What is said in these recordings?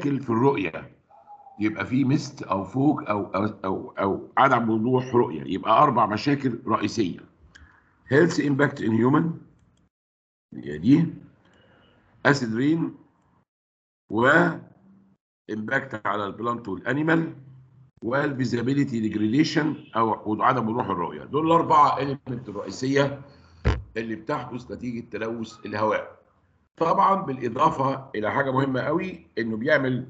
مشاكل في الرؤية. يبقى في mist أو fog أو أو أو, أو عدم وضوح رؤية. يبقى أربع مشاكل رئيسية. health impact on human هي دي. acid rain و impact على ال plant وال animal وال visibility degradation أو عدم وضوح الرؤية. دول الأربعة element الرئيسية اللي بتحدث نتيجة تلوث الهواء. طبعا بالإضافة إلى حاجة مهمة قوي إنه بيعمل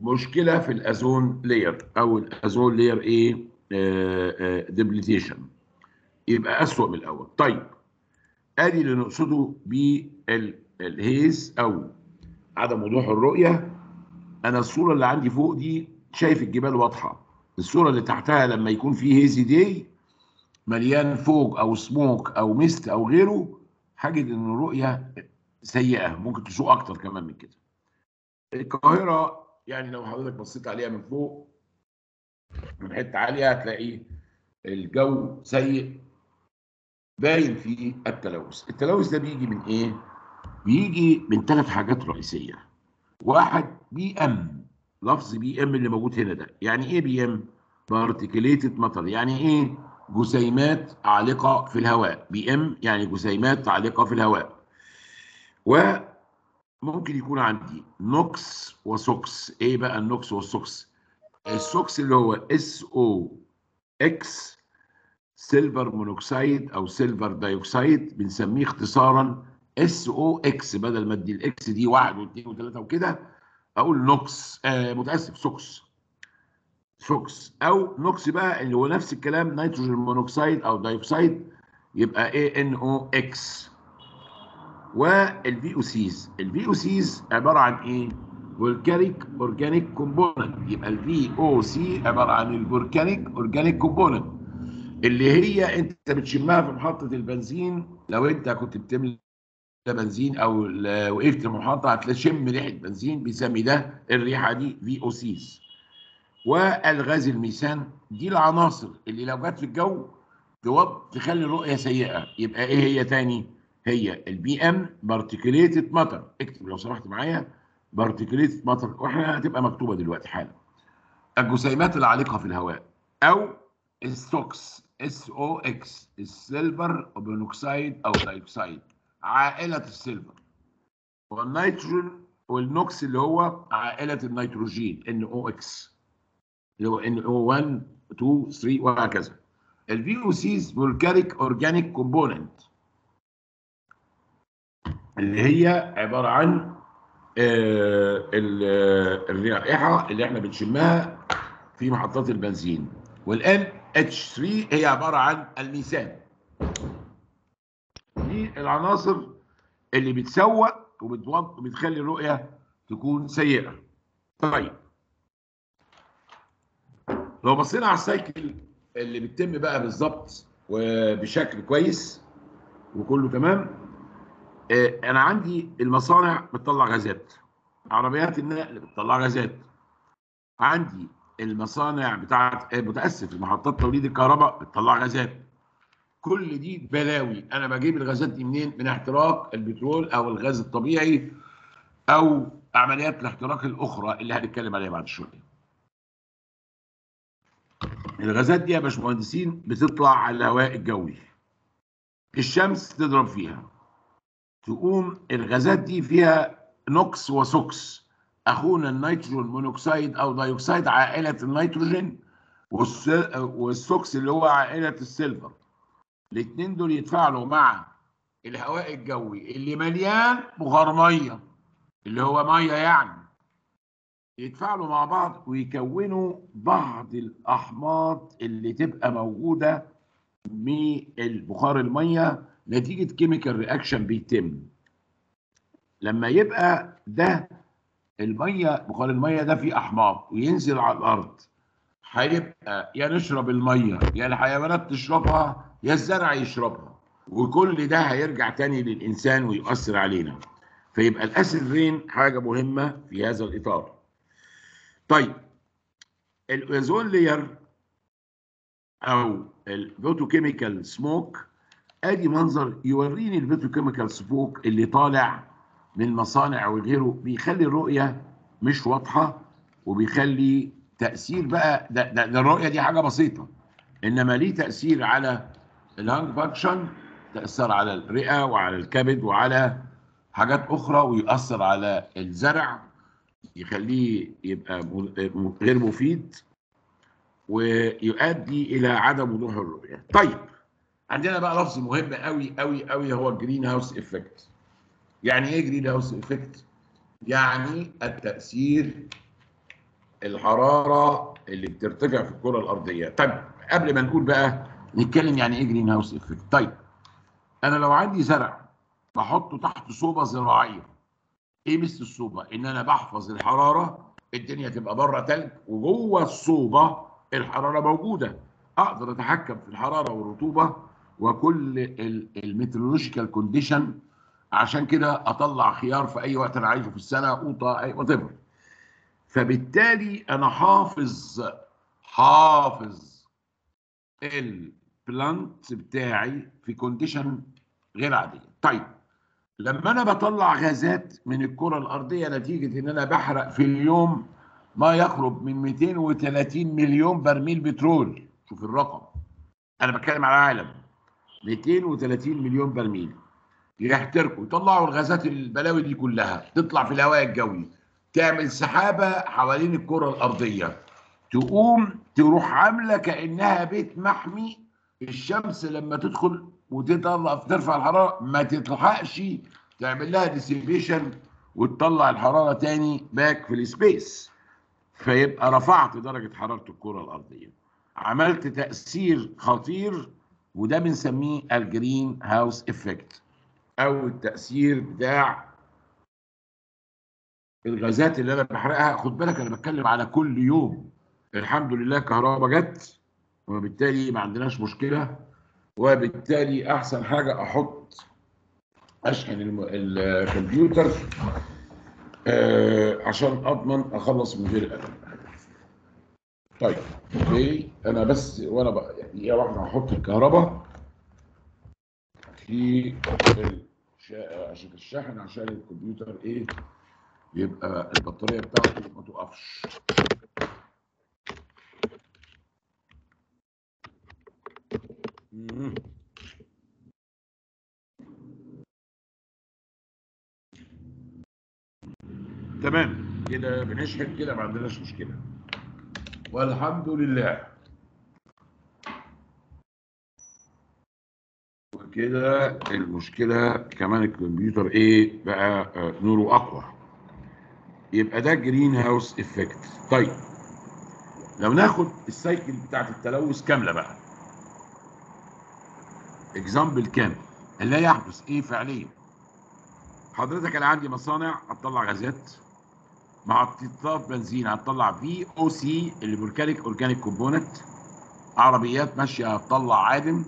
مشكلة في الأوزون layer أو الأوزون layer إيه؟ depletion يبقى اسوء من الأول. طيب أدي اللي نقصده بال haze أو عدم وضوح الرؤية. أنا الصورة اللي عندي فوق دي شايف الجبال واضحة. الصورة اللي تحتها لما يكون في hazy day مليان fog أو smoke أو mist أو غيره هتجد إن الرؤية سيئة ممكن تسوء أكتر كمان من كده. القاهرة يعني لو حضرتك بصيت عليها من فوق من حتة عالية هتلاقي الجو سيء باين فيه التلوث. التلوث ده بيجي من إيه؟ بيجي من ثلاث حاجات رئيسية. واحد PM. لفظ PM اللي موجود هنا ده. يعني إيه PM؟ particulate matter يعني إيه؟ جسيمات عالقة في الهواء. PM يعني جسيمات عالقة في الهواء. وممكن يكون عندي NOx و SOx. إيه بقى النوكس والسوكس؟ السوكس اللي هو SOx sulfur monoxide أو sulfur dioxide بنسميه اختصارا اس أو إكس بدل ما أدي ال X دي واحد واثنين وثلاثة وكده أقول NOx آه متاسف سوكس. سوكس. أو NOx بقى اللي هو نفس الكلام nitrogen monoxide أو dioxide يبقى اي ان أو إكس والفي أو سيز الفي أو سيز عبارة عن إيه؟ volcanic organic component يبقى ال VOC عبارة عن ال volcanic organic component اللي هي أنت بتشمها في محطة البنزين. لو أنت كنت بتملى بنزين أو وقفت المحطة هتشم ريحة بنزين بيسمي ده الريحة دي VOCs والغاز الميثان دي العناصر اللي لو جت في الجو تخلي الرؤية سيئة. يبقى إيه هي تاني؟ هي ال PM particulate matter اكتب لو سمحت معايا. particulate matter وإحنا هتبقى مكتوبة دلوقتي حالا. الجسيمات العالقة في الهواء أو ال SOx. SOx ال sulfur monoxide أو dioxide عائلة ال sulfur. والنيتروجين وال NOx اللي هو عائلة النيتروجين. NOx اللي هو NO 1 2 3 وهكذا. ال VOCs volcanic organic component اللي هي عبارة عن آه الرائحة اللي إحنا بنشمها في محطات البنزين. وال NH 3 هي عبارة عن الميثان. دي العناصر اللي بتسوق وبتخلي الرؤية تكون سيئة. طيب. لو بصينا على السايكل اللي بتتم بقى بالظبط وبشكل كويس وكله تمام آه أنا عندي المصانع بتطلع غازات. عربيات النقل بتطلع غازات. عندي المصانع بتاعت متأسف محطات توليد الكهرباء بتطلع غازات. كل دي بلاوي. أنا بجيب الغازات دي منين؟ من احتراق البترول أو الغاز الطبيعي أو عمليات الاحتراق الأخرى اللي هنتكلم عليها بعد شوية. الغازات دي يا باشمهندسين بتطلع على الهواء الجوي. الشمس تضرب فيها. تقوم الغازات دي فيها NOx و SOx. أخونا ال nitrogen monoxide أو dioxide عائلة النيتروجين والسوكس اللي هو عائلة ال sulfur. الاثنين دول يتفاعلوا مع الهواء الجوي اللي مليان بخار مية اللي هو مية يعني. يتفاعلوا مع بعض ويكونوا بعض الأحماض اللي تبقى موجودة بالبخار المية نتيجة chemical reaction بيتم. لما يبقى ده المية بخار المية ده فيه أحماض وينزل على الأرض هيبقى يا نشرب المية يا الحيوانات تشربها يا الزرع يشربها. وكل ده هيرجع تاني للإنسان ويؤثر علينا. فيبقى ال acid rain حاجة مهمة في هذا الإطار. طيب الأوزون layer أو ال photochemical smog آدي منظر يوريني ال photochemical smog اللي طالع من المصانع وغيره بيخلي الرؤية مش واضحة وبيخلي تأثير بقى ده, ده, ده الرؤية دي حاجة بسيطة إنما ليه تأثير على ال lung function تأثر على الرئة وعلى الكبد وعلى حاجات أخرى ويؤثر على الزرع يخليه يبقى غير مفيد ويؤدي إلى عدم وضوح الرؤية. طيب عندنا بقى لفظ مهم قوي قوي قوي هو ال greenhouse effect. يعني إيه greenhouse effect؟ يعني التأثير الحرارة اللي بترتفع في الكرة الأرضية. طيب قبل ما نقول بقى نتكلم يعني إيه greenhouse effect. طيب أنا لو عندي زرع بحطه تحت صوبة زراعية إيه مثل الصوبة؟ إن أنا بحفظ الحرارة الدنيا تبقى بره تلج وجوه الصوبة الحرارة موجودة أقدر أتحكم في الحرارة والرطوبة وكل ال meteorological condition عشان كده أطلع خيار في أي وقت أنا عايزه في السنة قوطه اي وات فبالتالي أنا حافظ حافظ ال plant بتاعي في condition غير عادية. طيب لما أنا بطلع غازات من الكرة الأرضية نتيجة إن أنا بحرق في اليوم ما يقرب من 230 مليون برميل بترول. شوف الرقم. أنا بتكلم على العالم. 230 مليون برميل. يحترقوا يطلعوا الغازات البلاوي دي كلها. تطلع في الهواء الجوي. تعمل سحابة حوالين الكرة الأرضية. تقوم تروح عاملة كأنها بيت محمي. الشمس لما تدخل وتطلع ترفع الحرارة ما تلحقش. تعمل لها dissipation وتطلع الحرارة تاني back في ال space فيبقى رفعت درجة حرارة الكرة الأرضية. عملت تأثير خطير وده بنسميه ال greenhouse effect أو التأثير بتاع الغازات اللي أنا بحرقها. خد بالك أنا بتكلم على كل يوم. الحمد لله الكهرباء جت وبالتالي ما عندناش مشكلة وبالتالي أحسن حاجة أحط أشحن الم- الكمبيوتر آه عشان أضمن أخلص من غير قلق طيب أوكي. أنا بس وأنا بقى دقيقه واحدة هحط الكهرباء. في عشان الشاحن عشان الكمبيوتر إيه يبقى البطارية بتاعته ما تقفش مم. تمام. كده بنشحن كده ما عندناش مشكلة. والحمد لله. وكده المشكلة كمان الكمبيوتر إيه بقى آه، نوره أقوى. يبقى ده greenhouse effect طيب لو ناخد ال cycle بتاعت التلوث كاملة بقى. example كامل اللي يحدث. إيه فعليا؟ حضرتك أنا عندي مصانع هتطلع غازات. محطات بنزين هتطلع VOC اللي volatile organic component عربيات ماشية هتطلع عادم.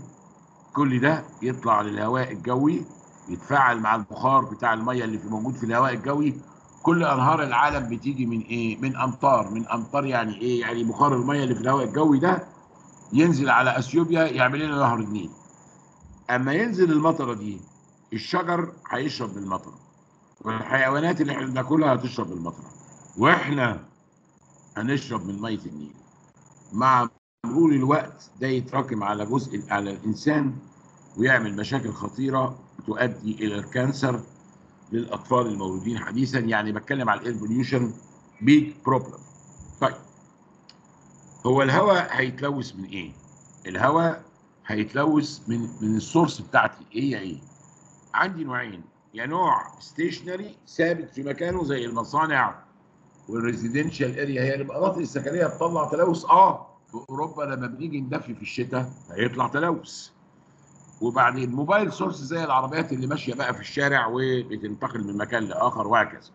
كل ده يطلع للهواء الجوي يتفاعل مع البخار بتاع المية اللي في موجود في الهواء الجوي. كل أنهار العالم بتيجي من إيه؟ من أمطار. من أمطار يعني إيه؟ يعني بخار المية اللي في الهواء الجوي ده ينزل على أثيوبيا يعمل لنا نهر النيل. أما ينزل المطرة دي الشجر هيشرب من المطره والحيوانات اللي إحنا بناكلها هتشرب من المطره وإحنا هنشرب من مية النيل. مع مرور الوقت ده يتراكم على جزء على الإنسان ويعمل مشاكل خطيرة تؤدي إلى ال cancer للأطفال المولودين. حديثا يعني بتكلم على ال air pollution big problem طيب هو الهواء هيتلوث من إيه؟ الهواء هيتلوث من من ال source بتاعتي. إيه إيه؟ عندي نوعين. يا نوع stationary ثابت في مكانه زي المصانع وال residential area هي المناطق السكنية بتطلع تلوث. آه في أوروبا لما بنيجي ندفي في الشتاء هيطلع تلوث. وبعدين mobile source زي العربيات اللي ماشية بقى في الشارع وبتنتقل من مكان لآخر وهكذا.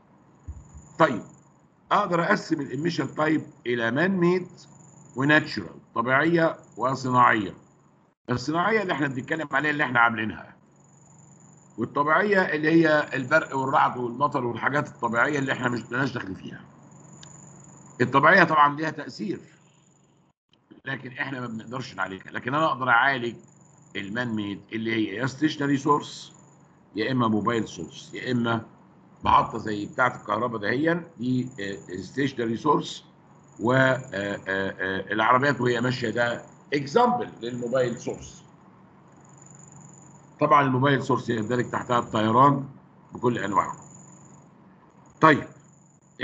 طيب أقدر أقسم ال emission type إلى man made و natural طبيعية وصناعية. الصناعية اللي إحنا بنتكلم عليها اللي إحنا عاملينها. والطبيعية اللي هي البرق والرعد والمطر والحاجات الطبيعية اللي إحنا مش لناش دخل فيها. الطبيعية طبعا ليها تأثير. لكن إحنا ما بنقدرش نعالجها. لكن أنا أقدر أعالج ال man made اللي هي يا stationary source يا إما mobile source يا إما محطة زي بتاعة الكهرباء دهيا دي stationary source. والعربيات وهي ماشية ده example لل mobile source. طبعا ال mobile source يندرج تحتها الطيران بكل أنواعه. طيب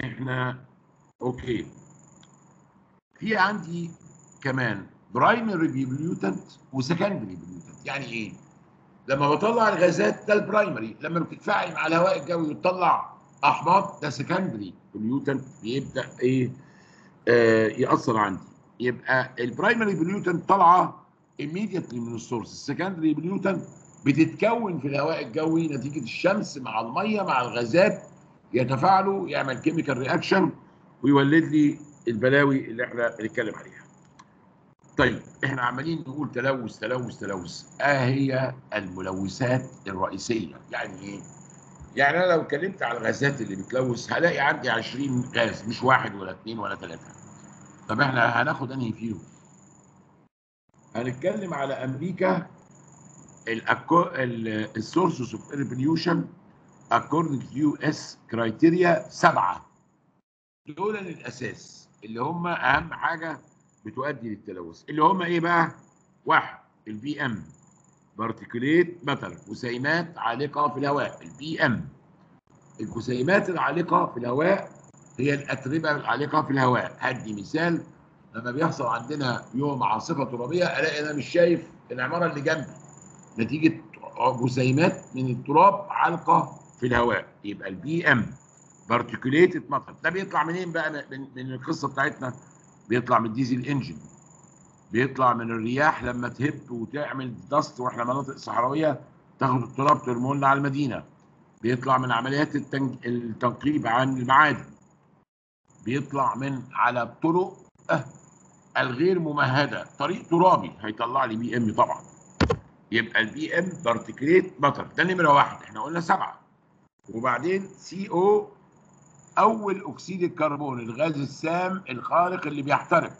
إحنا okay. في عندي كمان primary pollutant و secondary pollutant يعني إيه؟ لما بطلع الغازات ده ال primary لما بتتفاعل مع الهواء الجوي وتطلع أحماض ده secondary pollutant بيبدأ إيه؟ آه يأثر عندي. يبقى ال primary pollutant طالعة immediately من ال source ال secondary pollutant بتتكون في الهواء الجوي نتيجة الشمس مع المية مع الغازات يتفاعلوا يعمل chemical reaction ويولد لي البلاوي اللي إحنا بنتكلم عليها. طيب إحنا عمالين نقول تلوث تلوث تلوث آه هي الملوثات الرئيسية يعني إيه؟ يعني أنا لو اتكلمت على الغازات اللي بتلوث هلاقي عندي 20 غاز مش واحد ولا اثنين ولا ثلاثة. طب إحنا هناخد أنهي فيهم؟ هنتكلم على أمريكا ال sources of pollution according to US criteria سبعة دول الأساس اللي هم أهم حاجة بتؤدي للتلوث. اللي هم إيه بقى؟ واحد ال PM particulate matter جسيمات عالقة في الهواء ال PM الجسيمات العالقة في الهواء هي الأتربة العالقة في الهواء. هدي مثال لما بيحصل عندنا يوم عاصفة ترابية ألاقي أنا مش شايف العمارة اللي جنبي. نتيجة جسيمات من التراب عالقة في الهواء. يبقى ال PM particulate matter ده بيطلع منين بقى؟ من القصة بتاعتنا. بيطلع من ال diesel engine. بيطلع من الرياح لما تهب وتعمل dust وإحنا مناطق صحراوية تاخد التراب ترميه على المدينة. بيطلع من عمليات التنج... التنقيب عن المعادن. بيطلع من على الطرق أه الغير ممهدة. طريق ترابي هيطلع لي PM طبعا. يبقى ال PM particulate matter ده نمرة واحد. إحنا قلنا سبعة. وبعدين CO أول أكسيد الكربون الغاز السام الخانق اللي بيحترق.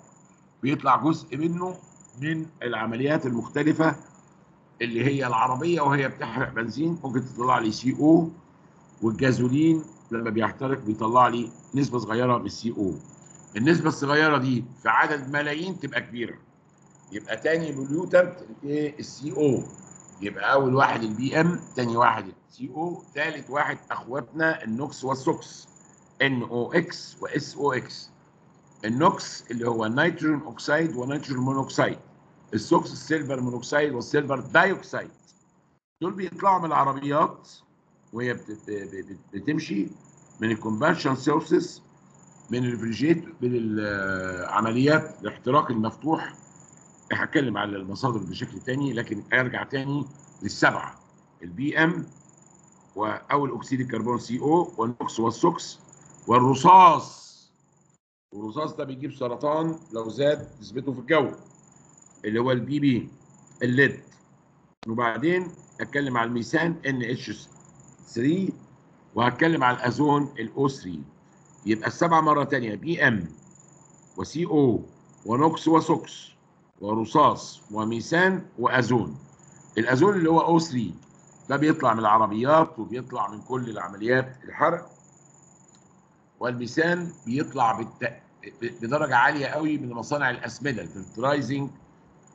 بيطلع جزء منه من العمليات المختلفة اللي هي العربية وهي بتحرق بنزين ممكن تطلع لي CO وال gasoline لما بيحترق بيطلع لي نسبة صغيرة من ال CO النسبة الصغيرة دي في عدد ملايين تبقى كبيرة. يبقى تاني pollutant الايه ال CO يبقى أول واحد ال PM تاني واحد ال CO ثالث واحد أخواتنا ال NOx وال SOx و SOx ال NOx اللي هو نيتروجين اوكسيد ونيتروجين مونوكسيد السوكس السيلفر مونوكسيد والسيلفر دايوكسيد دول بيطلعوا من العربيات وهي بتمشي من ال combustion sources من ال refrigerate من العمليات الاحتراق المفتوح. هتكلم على المصادر بشكل تاني لكن ارجع تاني للسبعة. ال PM واول أكسيد الكربون سي أو والنوكس والسوكس. والرصاص. والرصاص ده بيجيب سرطان لو زاد نسبته في الجو اللي هو ال Pb ال lead. وبعدين اتكلم على الميثان NH 3 وهتكلم على الازون ال O 3 يبقى السبعه مرة ثانية PM و CO و NOx و SOx ورصاص وميثان وازون الازون اللي هو O 3 ده بيطلع من العربيات وبيطلع من كل العمليات الحرق. والميثان بيطلع بالت... بدرجة عالية قوي من مصانع الأسمدة ال fertilizing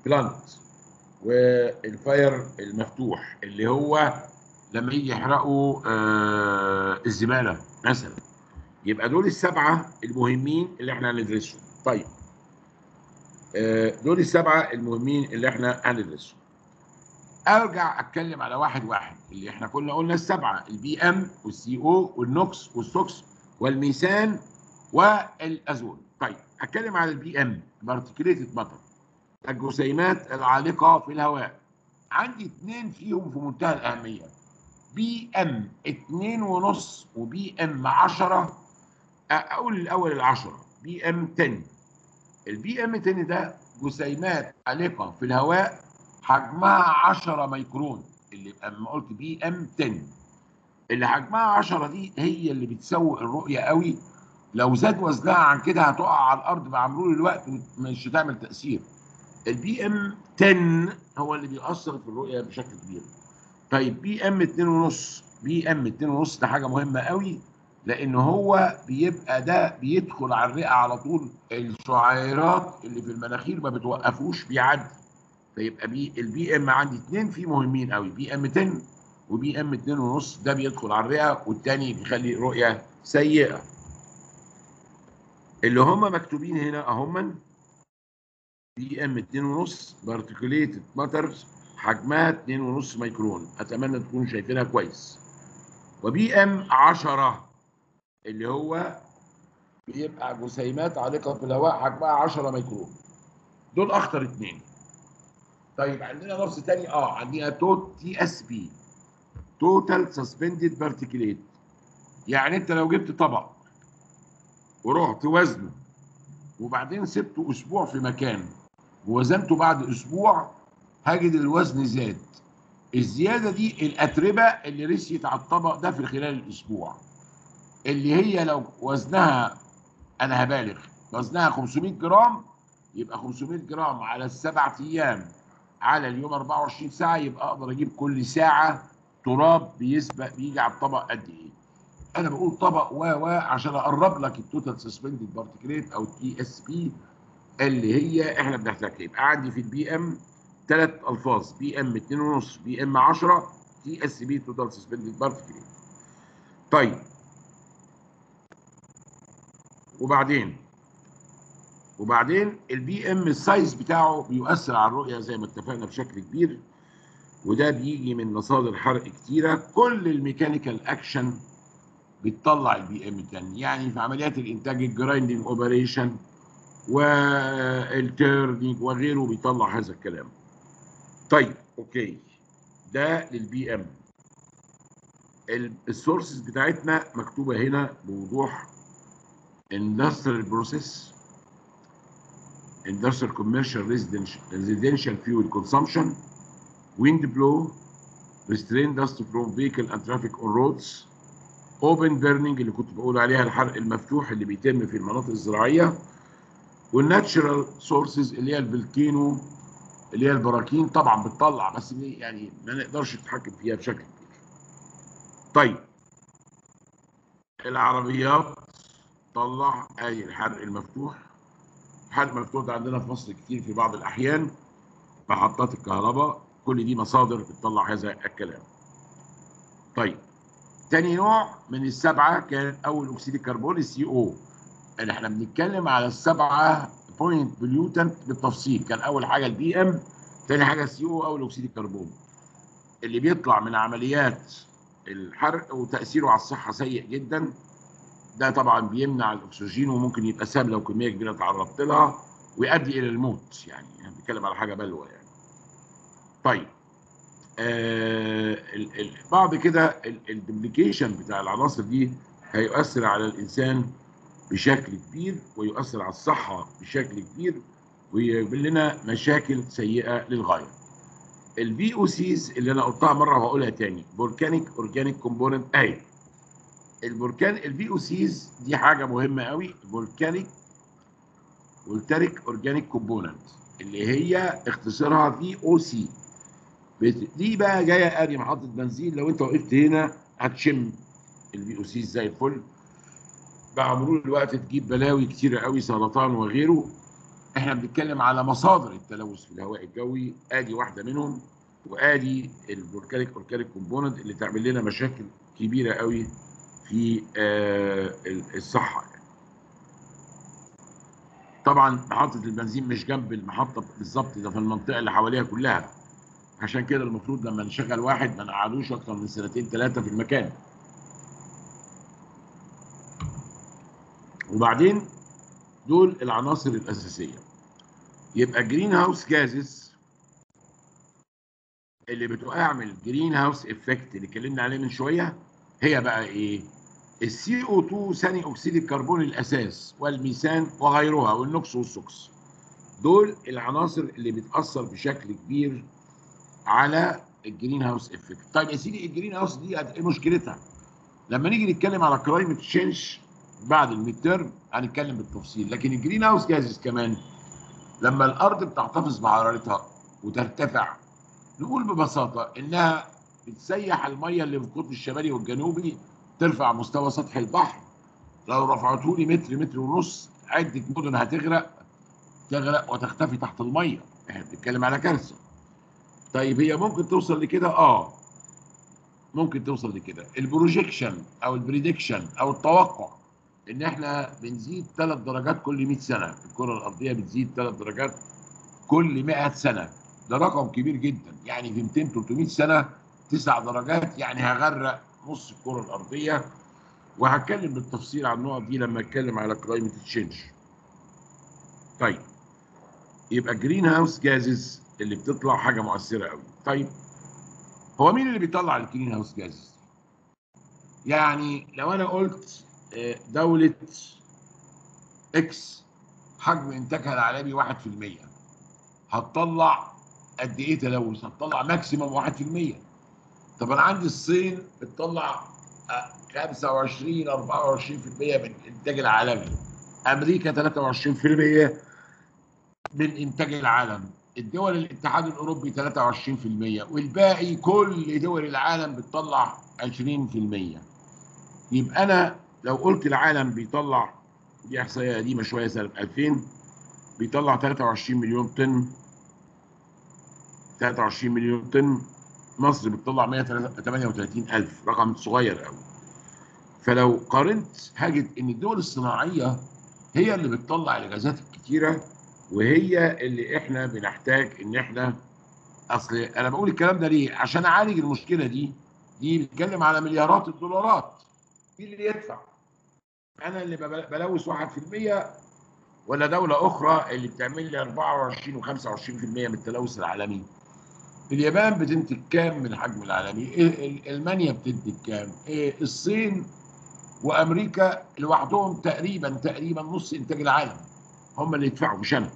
plant وال fire المفتوح اللي هو لما يجي يحرقوا آه الزبالة مثلا. يبقى دول السبعة المهمين اللي إحنا هندرسهم. طيب. آه دول السبعة المهمين اللي إحنا هندرسهم. أرجع أتكلم على واحد واحد اللي إحنا كنا قلنا السبعة ال PM وال CO وال NOx وال SOx والميثان والازون طيب اتكلم على ال PM particulated matter الجسيمات العالقة في الهواء. عندي اثنين فيهم في منتهى الأهمية. PM 2 ونص و PM 10 أقول الأول العشرة PM 10 ال PM 10 ده جسيمات عالقة في الهواء حجمها 10 ميكرون اللي اما قلت PM 10 اللي حجمها 10 دي هي اللي بتسوء الرؤية قوي. لو زاد وزنها عن كده هتقع على الأرض مع مرور الوقت مش هتعمل تأثير. ال PM 10 هو اللي بيأثر في الرؤية بشكل كبير. طيب PM 2 ونص PM 2.5 ده حاجة مهمة قوي لأن هو بيبقى ده بيدخل على الرئة على طول. الشعيرات اللي في المناخير ما بتوقفوش بيعدي. فيبقى P ال PM عندي اثنين فيه مهمين قوي PM 10 و PM 2.5 ده بيدخل على الرئة والتاني بيخلي رؤية سيئة. اللي هم مكتوبين هنا اهم PM 2.5 particulated matters حجمها 2.5 ميكرون. أتمنى تكونوا شايفينها كويس. و PM 10 اللي هو بيبقى جسيمات عالقة في الهواء حجمها 10 ميكرون. دول أخطر اثنين طيب عندنا لفظ تاني آه عندنا tot TSP. total suspended particulate يعني انت لو جبت طبق ورحت وزنه وبعدين سبته أسبوع في مكان ووزنته بعد أسبوع هجد الوزن زاد. الزيادة دي الأتربة اللي رسيت على الطبق ده في خلال الأسبوع. اللي هي لو وزنها أنا هبالغ وزنها 500 جرام يبقى 500 جرام على السبع أيام. على اليوم 24 ساعة يبقى أقدر أجيب كل ساعة تراب بيسبق بيجي على الطبق قد إيه؟ أنا بقول طبق و و عشان أقرب لك ال total suspended particulate أو TSP اللي هي إحنا بنحتاجها. يبقى عندي في ال PM ثلاث ألفاظ PM 2.5 PM 10 TSP total suspended particulate طيب. وبعدين؟ وبعدين ال PM ال size بتاعه بيؤثر على الرؤية زي ما اتفقنا بشكل كبير. وده بيجي من مصادر حرق كتيرة. كل ال mechanical action بتطلع ال PM 10 يعني في عمليات الإنتاج ال grinding operation وال turning وغيره بيطلع هذا الكلام. طيب okay. ده لل PM. ال sources بتاعتنا مكتوبة هنا بوضوح. Process industrial commercial residential, residential fuel consumption. Wind blown re-entrained dust from vehicle and traffic on roads open burning اللي كنت بقول عليها الحرق المفتوح اللي بيتم في المناطق الزراعية وال natural sources اللي هي ال volcano اللي هي البراكين طبعا بتطلع بس يعني ما نقدرش نتحكم فيها بشكل كبير. طيب العربيات طلع ادي الحرق المفتوح الحرق المفتوح ده عندنا في مصر كتير في بعض الأحيان محطات الكهرباء كل دي مصادر بتطلع هذا الكلام. طيب تاني نوع من السبعة كان أول أكسيد الكربون السي أو اللي إحنا بنتكلم على السبعة point pollutant بالتفصيل. كان أول حاجة ال PM تاني حاجة ال CO أول أكسيد الكربون. اللي بيطلع من عمليات الحرق وتأثيره على الصحة سيء جدا ده طبعا بيمنع الأكسجين وممكن يبقى سام لو كمية كبيرة تعرضت لها ويؤدي إلى الموت. يعني بنتكلم على حاجة بلوى يعني. طيب آه بعد كده ال duplication بتاع العناصر دي هيؤثر على الإنسان بشكل كبير ويؤثر على الصحة بشكل كبير ويجيب لنا مشاكل سيئة للغاية. ال VOCs اللي أنا قلتها مرة وهقولها تاني volcanic organic component اهي. البركان ال VOCs دي حاجة مهمة قوي volcanic volatile organic component اللي هي اختصارها VOC دي بقى جاية ادي محطة بنزين. لو انت وقفت هنا هتشم ال VOCs زي الفل. مع مرور الوقت تجيب بلاوي كتيره قوي سرطان وغيره. إحنا بنتكلم على مصادر التلوث في الهواء الجوي. آدي واحدة منهم وآدي ال volatile organic component اللي تعمل لنا مشاكل كبيرة قوي في آه الصحة. طبعا محطة البنزين مش جنب المحطة بالظبط ده في المنطقة اللي حواليها كلها. عشان كده المفروض لما نشغل واحد ما نقعدوش أكتر من سنتين ثلاثة في المكان. وبعدين دول العناصر الأساسية. يبقى greenhouse gases اللي بتعمل greenhouse effect اللي اتكلمنا عليه من شوية هي بقى إيه؟ ال CO2 ثاني أكسيد الكربون الأساس والميثان وغيرها وال NOx وال SOx. دول العناصر اللي بتأثر بشكل كبير على ال greenhouse effect طيب يا سيدي ال greenhouse دي إيه مشكلتها؟ لما نيجي نتكلم على climate change بعد ال midterm هنتكلم بالتفصيل لكن ال greenhouse gases كمان لما الأرض بتحتفظ بحرارتها وترتفع نقول ببساطة إنها بتسيح المية اللي في القطب الشمالي والجنوبي ترفع مستوى سطح البحر. لو رفعته لي متر متر ونص عدة مدن هتغرق تغرق وتختفي تحت المية. إحنا بنتكلم على كارثة. طيب هي ممكن توصل لكده؟ آه. ممكن توصل لكده. ال projection أو ال prediction أو التوقع إن إحنا بنزيد 3 درجات كل 100 سنة الكرة الأرضية بتزيد 3 درجات كل 100 سنة. ده رقم كبير جدا. يعني في 200 300 سنة 9 درجات يعني هغرق نص الكرة الأرضية. وهتكلم بالتفصيل عن النقط دي لما أتكلم على climate change طيب يبقى greenhouse gases اللي بتطلع حاجة مؤثرة قوي. طيب هو مين اللي بيطلع ال greenhouse gases يعني لو أنا قلت آه، دولة X حجم إنتاجها العالمي 1% هتطلع قد إيه تلوث؟ هتطلع ماكسيمم 1% طب أنا عندي الصين بتطلع آه، 25 24% من الانتاج العالمي. أمريكا 23% من إنتاج العالم. الدول الاتحاد الأوروبي 23% والباقي كل دول العالم بتطلع 20% يبقى أنا لو قلت العالم بيطلع دي أحصائية قديمة شوية سنة 2000 بيطلع 23 مليون طن. 23 مليون طن. مصر بتطلع 138 ألف رقم صغير قوي فلو قارنت هجد إن الدول الصناعية هي اللي بتطلع الغازات الكتيرة وهي اللي إحنا بنحتاج إن إحنا أصل أنا بقول الكلام ده ليه؟ عشان أعالج المشكلة دي دي بتتكلم على مليارات الدولارات مين اللي يدفع؟ أنا اللي بلوث 1% ولا دولة أخرى اللي بتعمل لي 24 و25% من التلوث العالمي؟ اليابان بتنتج كام من الحجم العالمي؟ إيه ألمانيا بتنتج كام؟ إيه الصين وأمريكا لوحدهم تقريبا تقريبا نص إنتاج العالم هم اللي يدفعوا مش أنا.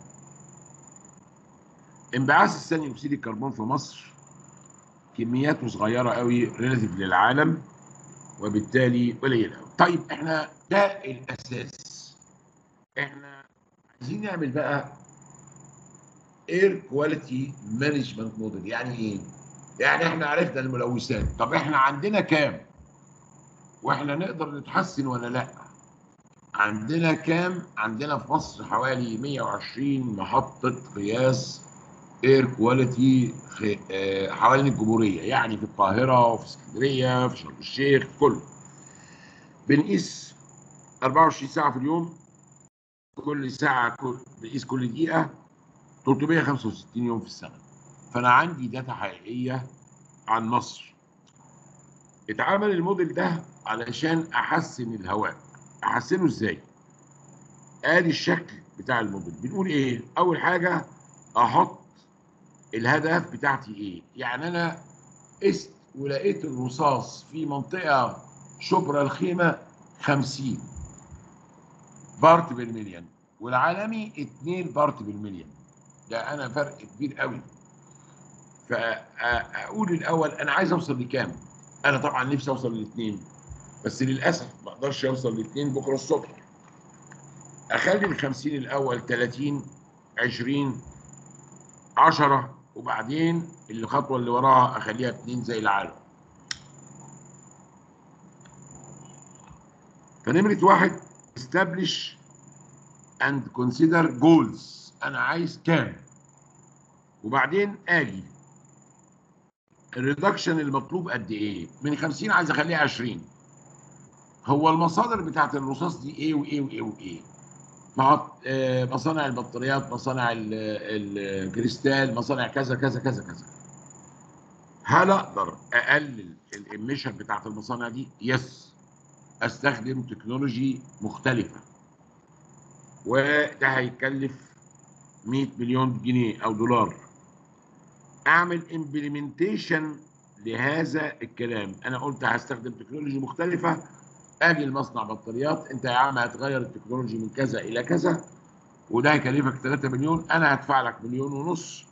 انبعاث ثاني أكسيد الكربون في مصر كمياته صغيرة قوي relative للعالم وبالتالي قليل قوي. طيب إحنا ده الأساس. إحنا عايزين نعمل بقى air quality management model يعني إيه؟ يعني إحنا عرفنا الملوثات، طب إحنا عندنا كام؟ وإحنا نقدر نتحسن ولا لأ؟ عندنا كام؟ عندنا في مصر حوالي 120 محطة قياس air quality حوالين الجمهورية، يعني في القاهرة وفي اسكندرية في شرم الشيخ في كله. بنقيس 24 ساعة في اليوم كل ساعة بنقيس كل دقيقة 365 يوم في السنة. فأنا عندي داتا حقيقية عن مصر. اتعمل الموديل ده علشان أحسن الهواء. أحسنه إزاي؟ آدي الشكل بتاع الموديل. بنقول إيه؟ أول حاجة أحط الهدف بتاعتي إيه؟ يعني أنا قست ولقيت الرصاص في منطقة شبرا الخيمة 50 part بالمليون والعالمي 2 part بالمليون ده أنا فرق كبير قوي. فاقول الأول أنا عايز أوصل لكام؟ أنا طبعا نفسي أوصل لاثنين بس للأسف ما أقدرش اوصل لاثنين بكرة الصبح. أخلي ال 50 الأول 30 20 10 وبعدين الخطوه اللي وراها أخليها 2 زي العالم. فنمرة واحد establish and consider goals. أنا عايز كام؟ وبعدين آجي. الريدكشن المطلوب قد إيه؟ من 50 عايز أخليها 20 هو المصادر بتاعت الرصاص دي إيه وإيه وإيه وإيه؟ آه، مصانع البطاريات مصانع ال- ال- الكريستال مصانع كذا كذا كذا كذا. هل أقدر أقلل ال emission بتاعت المصانع دي؟ yes أستخدم technology مختلفة. وده هيكلف 100 مليون جنيه أو دولار. أعمل implementation لهذا الكلام. أنا قلت هستخدم technology مختلفة. أجي المصنع بطاريات أنت يا عم هتغير ال technology من كذا إلى كذا وده هيكلفك 3 مليون أنا هدفع لك مليون ونص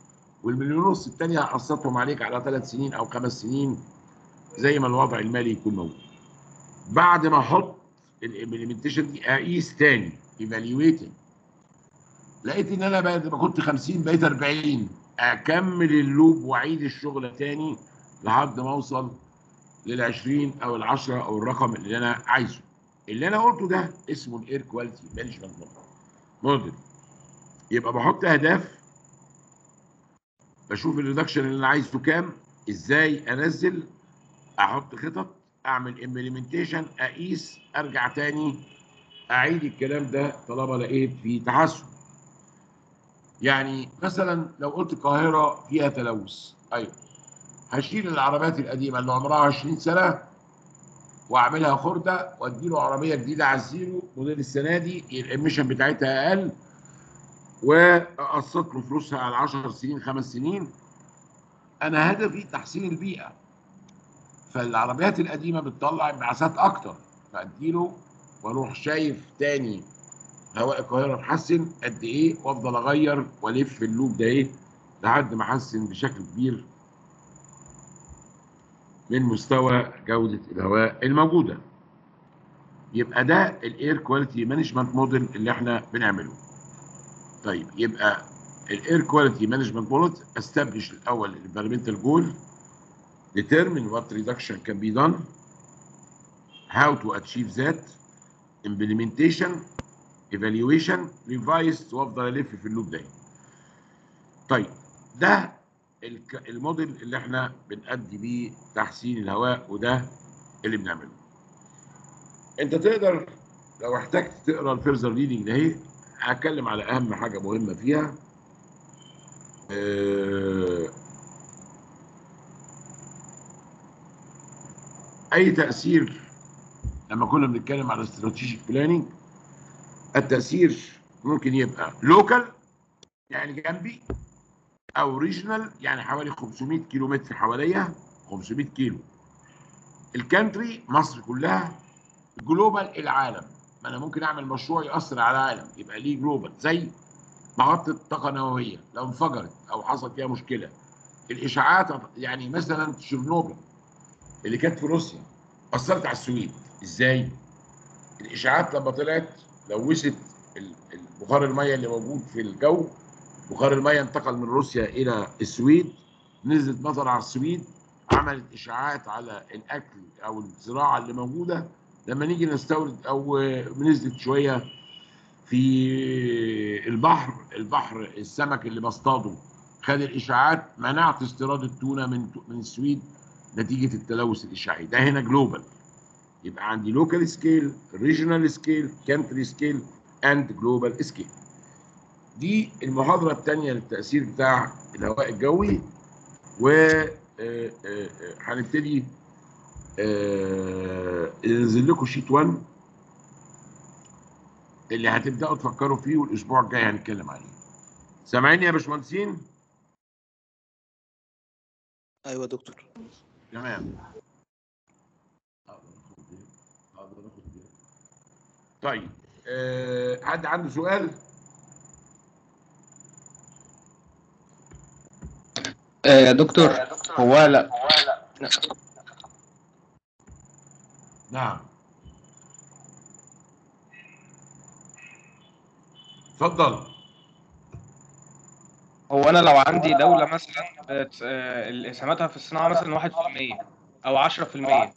والمليون ونص التانية هقسطهم عليك على ثلاث سنين أو خمس سنين زي ما الوضع المالي يكون موجود. بعد ما أحط ال implementation دي أقيس تاني evaluating لقيت إن أنا بعد ما كنت 50 بقيت 40 أكمل ال loop وأعيد الشغل تاني لحد ما أوصل لل 20 أو ال 10 أو الرقم اللي أنا عايزه. اللي أنا قلته ده اسمه ال air quality management model يبقى بحط أهداف بشوف ال reduction اللي أنا عايزه كام إزاي أنزل أحط خطط أعمل implementation أقيس أرجع تاني أعيد الكلام ده طالما لقيت فيه تحسن. يعني مثلا لو قلت القاهرة فيها تلوث. أيوه هشيل العربيات القديمة اللي عمرها 20 سنة وأعملها خردة وادي له عربية جديدة على الزيرو موديل السنة دي ال emission بتاعتها أقل وأقسط له فلوسها على 10 سنين خمس سنين. أنا هدفي تحسين البيئة. فالعربيات القديمة بتطلع انبعاثات أكتر. فأديله وأروح شايف تاني هواء القاهرة اتحسن قد إيه وأفضل أغير وألف ال loop ده إيه لحد ما أحسن بشكل كبير. من مستوى جودة الهواء الموجودة. يبقى ده ال air quality management model اللي إحنا بنعمله. طيب يبقى ال air quality management model establish الأول ال environmental goal determine what reduction can be done how to achieve that implementation evaluation revised وافضل الف في ال loop ده طيب ده الموديل اللي إحنا بنأدي بيه تحسين الهواء وده اللي بنعمله. انت تقدر لو احتجت تقرأ ال further reading ده اهي هتكلم على أهم حاجة مهمة فيها. آه، أي تأثير لما كنا بنتكلم على strategic planning التأثير ممكن يبقى local يعني جنبي. أو regional يعني حوالي 500 كيلو متر حواليا 500 كيلو. ال country مصر كلها global العالم. ما أنا ممكن أعمل مشروع يأثر على العالم يبقى ليه global زي محطه طاقه نوويه لو انفجرت أو حصل فيها مشكلة. الإشاعات يعني مثلا تشيرنوبل اللي كانت في روسيا أثرت على السويد. إزاي؟ الإشاعات لما طلعت لوثت بخار المية اللي موجود في الجو بخار الميه انتقل من روسيا إلى السويد نزلت مطر على السويد عملت إشاعات على الأكل أو الزراعة اللي موجودة. لما نيجي نستورد أو نزلت شوية في البحر البحر السمك اللي بصطاده خد الإشاعات منعت استيراد التونة من من السويد نتيجة التلوث الاشعاعي ده هنا global يبقى عندي local scale regional scale country scale and global scale دي المحاضرة الثانية للتأثير بتاع الهواء الجوي و آه، آه، آه، هنبتدي انزل لكم sheet 1 اللي هتبدأوا تفكروا فيه والأسبوع الجاي هنتكلم عليه. سامعيني يا باشمهندسين؟ أيوه يا دكتور. تمام. طيب آه، حد عنده سؤال؟ يا دكتور. هو لا. نعم. اتفضل. هو أنا لو عندي دولة مثلا آه، اللي سماتها في الصناعة مثلا 1% أو 10%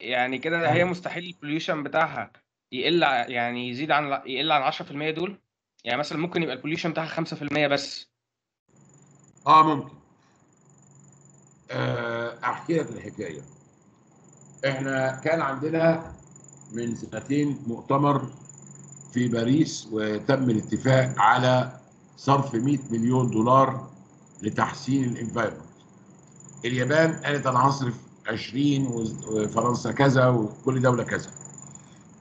يعني كده هي مستحيل ال pollution بتاعها يقل يعني يزيد عن يقل عن 10% دول؟ يعني مثلا ممكن يبقى ال pollution بتاعها 5% بس. آه ممكن. آه، أحكي لك الحكاية. إحنا كان عندنا من سنتين مؤتمر في باريس وتم الاتفاق على صرف 100 مليون دولار لتحسين الإنفايرمنت. اليابان قالت أنا هصرف 20 وفرنسا كذا وكل دولة كذا.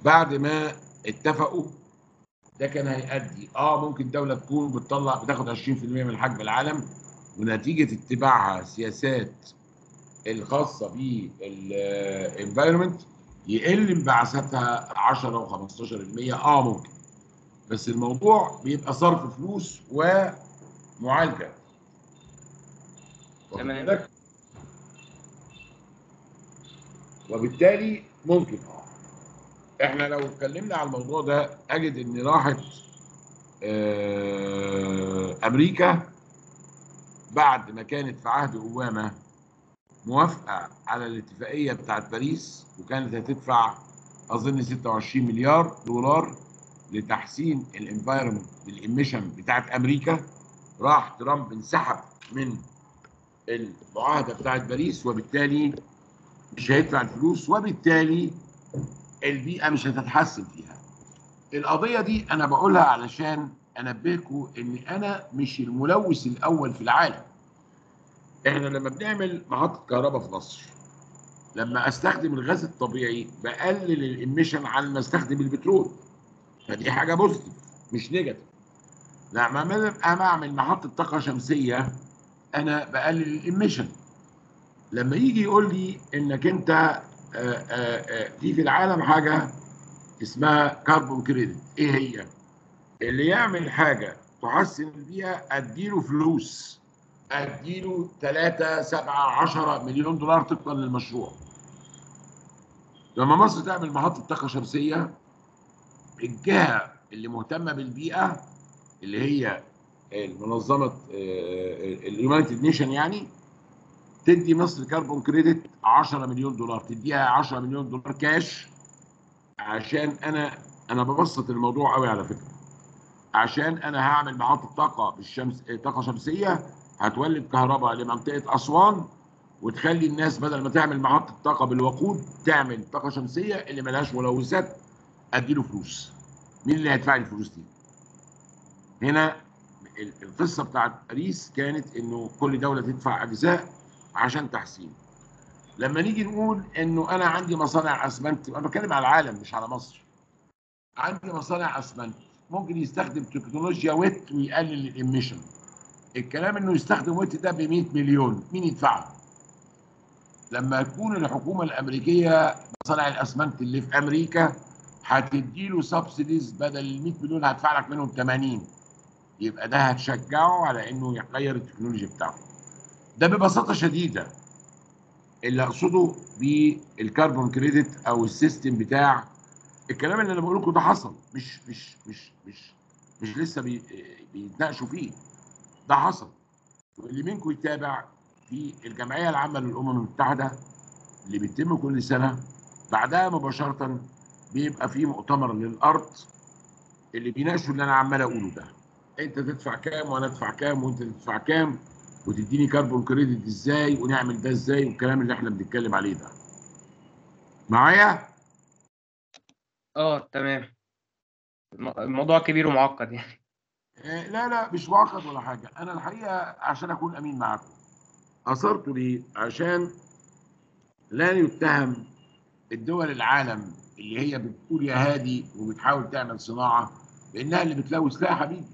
بعد ما اتفقوا ده كان هيؤدي. آه ممكن دولة تكون بتطلع بتاخد 20% من حجم العالم ونتيجة اتباعها سياسات الخاصة بالانفايرمنت يقل انبعاثاتها 10 و15% آه ممكن. بس الموضوع بيبقى صرف فلوس ومعالجة. تمام. وبالتالي ممكن. آه. إحنا لو اتكلمنا على الموضوع ده أجد إن راحت آه، أمريكا بعد ما كانت في عهد أوباما موافقة على الاتفاقية بتاعت باريس وكانت هتدفع أظن 26 مليار دولار لتحسين ال environment ال emission بتاعت أمريكا راح ترامب انسحب من المعاهدة بتاعت باريس وبالتالي مش هيدفع الفلوس وبالتالي البيئة مش هتتحسن فيها. القضية دي أنا بقولها علشان انبهكم إن أنا مش الملوث الأول في العالم. إحنا لما بنعمل محطه كهرباء في مصر لما أستخدم الغاز الطبيعي بقلل ال emission عن ما أستخدم البترول. فدي حاجة positive مش negative. لما أنا أعمل محطه طاقة شمسية أنا بقلل ال emission. لما يجي يقول لي إنك أنت آآ آآ في في العالم حاجة اسمها كاربون كريدت إيه هي اللي يعمل حاجة تحسن البيئه أديله فلوس أديله 3 7 10 مليون دولار طبقا للمشروع. لما مصر تعمل محطة طاقة شمسية الجهه اللي مهتمه بالبيئة اللي هي المنظمة ال United Nation يعني تدي مصر carbon credit 10 مليون دولار تديها 10 مليون دولار كاش عشان أنا أنا ببسط الموضوع قوي على فكرة. عشان أنا هعمل محطه طاقه بالشمس طاقة شمسية هتولد كهرباء لمنطقة أسوان وتخلي الناس بدل ما تعمل محطه طاقة بالوقود تعمل طاقة شمسية اللي ملهاش ملوثات أديله فلوس. مين اللي هيدفع الفلوس دي؟ هنا القصة بتاعت باريس كانت إنه كل دولة تدفع أجزاء عشان تحسين. لما نيجي نقول إنه أنا عندي مصانع أسمنت أنا بتكلم على العالم مش على مصر. عندي مصانع أسمنت ممكن يستخدم تكنولوجيا wet ويقلل ال emission الكلام إنه يستخدم wet ده ب 100 مليون مين يدفعه؟ لما تكون الحكومة الأمريكية مصانع الأسمنت اللي في أمريكا هتدي له subsidies بدل ال 100 مليون هدفع لك منهم 80 يبقى ده هتشجعه على إنه يغير التكنولوجيا بتاعته ده ببساطة شديدة. اللي أقصده بال carbon credit أو ال system بتاع الكلام اللي أنا بقول لكم ده حصل مش مش مش مش مش لسه بي بيتناقشوا فيه. ده حصل. واللي منكم يتابع في الجمعية العامة للأمم المتحدة اللي بيتم كل سنة بعدها مباشرة بيبقى في مؤتمر للأرض اللي بيناقشوا اللي أنا عمال أقوله ده. أنت تدفع كام وأنا أدفع كام وأنت تدفع كام وتديني كربون كريدت إزاي ونعمل ده إزاي والكلام اللي إحنا بنتكلم عليه ده. معايا؟ آه تمام. الم- الموضوع كبير ومعقد يعني. لا لا مش معقد ولا حاجة. أنا الحقيقة عشان أكون أمين معاكم. أثرت ليه عشان لا يتهم الدول العالم اللي هي بتقول يا هادي وبتحاول تعمل صناعة بإنها اللي بتلوث. لا يا حبيبي.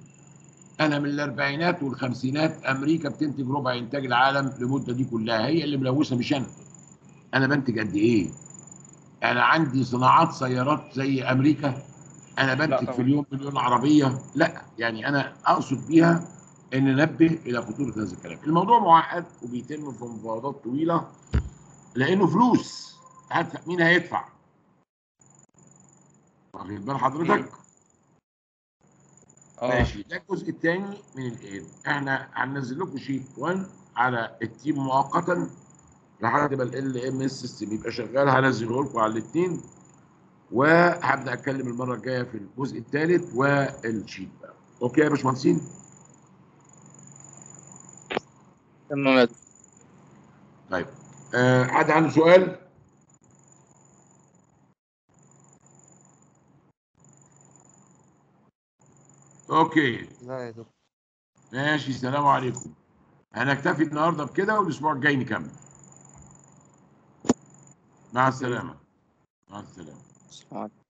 أنا من الأربعينات والخمسينات أمريكا بتنتج ربع إنتاج العالم للمده دي كلها. هي اللي ملوثة مش أنا. أنا بنتج قد إيه؟ أنا عندي صناعات سيارات زي أمريكا أنا بنتج. في اليوم مليون عربية. لا يعني أنا أقصد بيها إن ننبه إلى خطورة هذا الكلام. الموضوع معقد وبيتم في مفاوضات طويلة لأنه فلوس. مين هيدفع؟ واخد بال حضرتك؟ آه. ماشي. ده الجزء الثاني من الايه إحنا هننزل لكم sheet 1 على ال team مؤقتا لحد ما LMS system يبقى شغال. هنزله لكم على الاثنين وهبدأ أتكلم المرة الجاية في الجزء الثالث وال sheet بقى. okay يا باشمهندسين؟ تمام. طيب. آه، حد عنده سؤال؟ okay. لا يا دكتور. ماشي السلام عليكم. هنكتفي النهارده بكده والأسبوع الجاي نكمل. مع السلامة. مع السلامة. السلام عليكم.